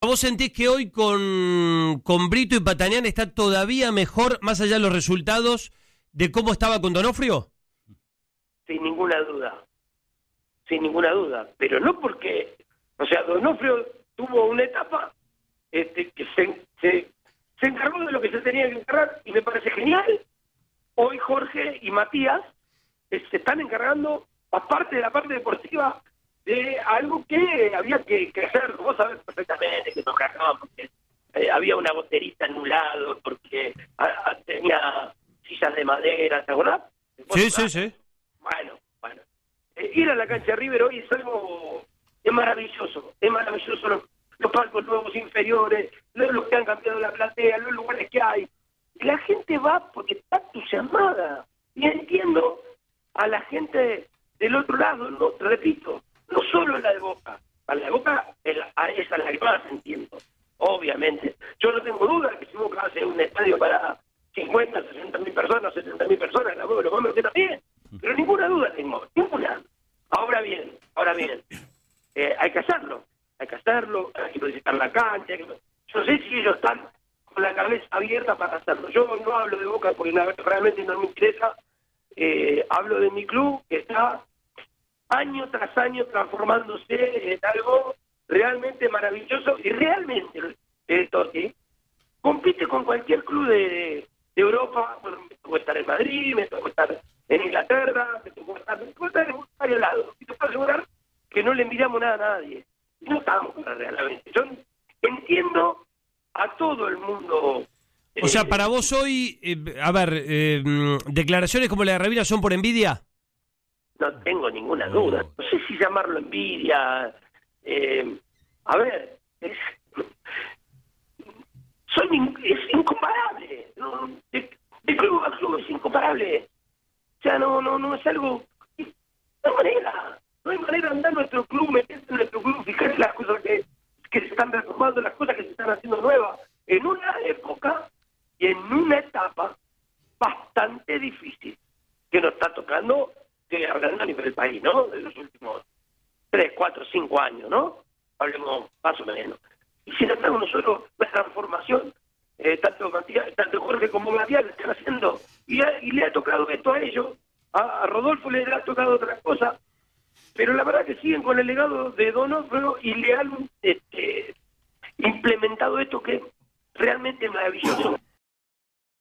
¿Vos sentís que hoy con, con Brito y Patanián está todavía mejor, más allá de los resultados, de cómo estaba con Donofrio? Sin ninguna duda. Sin ninguna duda. Pero no porque. O sea, Donofrio tuvo una etapa este, que se, se, se encargó de lo que se tenía que encargar y me parece genial. Hoy Jorge y Matías se están encargando, aparte de la parte deportiva, de algo que había que, hacer. Vos sabés perfectamente que nos cargaban porque eh, había una boterita en un lado, porque ah, ah, tenía sillas de madera, ¿te acordás? Sí, sí, sí. Bueno, bueno. Eh, ir a la cancha de River hoy es algo, es maravilloso, es maravilloso los, los palcos nuevos inferiores, los, los que han cambiado la platea, los lugares que hay. Y la gente va porque está entusiasmada. Y entiendo a la gente del otro lado, no, repito, no solo la de Boca, a la de Boca es a la que más entiendo, obviamente. Yo no tengo duda que si Boca hace un estadio para 50, 60 mil personas, 70 mil personas, la lo va a meter también. Pero ninguna duda tengo, ninguna. Ahora bien, ahora bien, eh, hay que hacerlo, hay que hacerlo, hay que visitar la cancha. que- Yo sé si ellos están con la cabeza abierta para hacerlo. Yo no hablo de Boca porque realmente no me interesa. Eh, hablo de mi club que está año tras año transformándose en algo realmente maravilloso y realmente el Totti compite con cualquier club de, de Europa. Me tocó estar en Madrid, me tocó estar en Inglaterra, me tocó estar, me tocó estar en varios lados. Y te puedo asegurar que no le envidiamos nada a nadie. No estamos realmente. Yo entiendo a todo el mundo. O sea, eh, para vos hoy, eh, a ver, eh, declaraciones como la de Revira son por envidia. No tengo ninguna duda. No sé si llamarlo envidia. eh, a ver, es, son es incomparable. ¿no? De, de club a club es incomparable. O sea, no, no, no es algo. No hay manera. No hay manera de andar en nuestro club, meterse en nuestro club, fijarse las cosas que, que se están reformando, las cosas que se están haciendo nuevas. En una época y en una etapa bastante difícil que nos está tocando, que hablando a nivel del país, ¿no? De los últimos tres, cuatro, cinco años, ¿no? Hablemos más o menos. Y sin embargo, nosotros, la transformación, eh, tanto, Matías- tanto Jorge como Matías están haciendo, y, a- y le ha tocado esto a ellos, a, a Rodolfo le ha tocado otra cosa, pero la verdad que siguen con el legado de Donofrio y le han este, implementado esto que es realmente maravilloso.